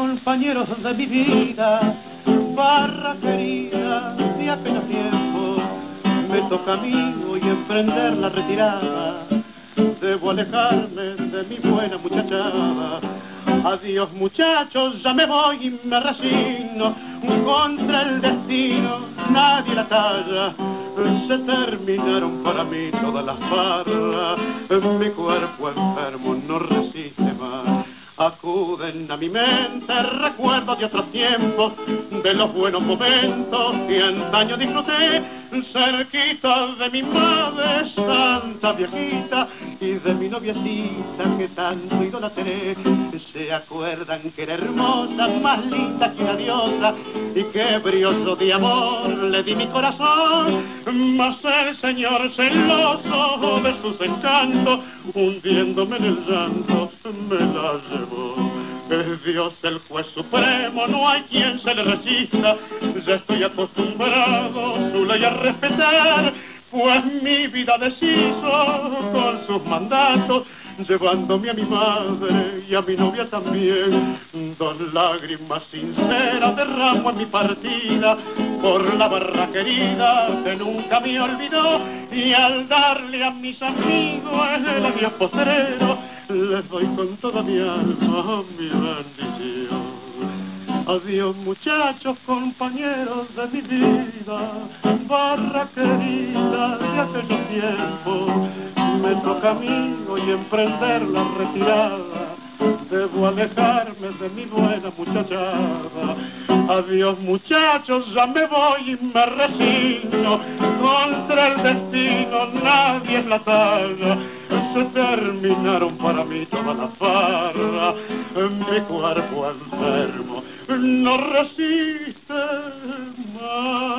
Compañeros de mi vida, barra querida de apenas tiempo, me toca a mí hoy emprender la retirada, debo alejarme de mi buena muchachada. Adiós muchachos, ya me voy y me resigno, contra el destino nadie la talla. Se terminaron para mí todas las barras, mi cuerpo enfermo no resiste más. Acuden a mi mente recuerdos de otros tiempos, de los buenos momentos que antaño disfruté, cerquita de mi madre santa viejita y de mi noviecita que tanto idolatré. Se acuerdan que era hermosa, más linda que una diosa y que brioso de amor le di mi corazón. Mas el señor celoso de sus encantos, hundiéndome en el llanto, me la llevó. Es Dios el juez supremo, no hay quien se le resista, ya estoy acostumbrado su ley a respetar pues mi vida deshizo con sus mandatos, llevándome a mi madre y a mi novia también. Dos lágrimas sinceras derramo en mi partida por la barra querida que nunca me olvidó y al darle a mis amigos el adiós postrero les doy con toda mi alma mi bendición. Adiós muchachos, compañeros de mi vida, barra querida de aquellos tiempos. Me toca a mí hoy emprender la retirada, debo alejarme de mi buena muchachada. Adiós muchachos, ya me voy y me resigno, contra el destino nadie la talla terminaron para mí todas las barras, mi cuerpo enfermo no resiste más.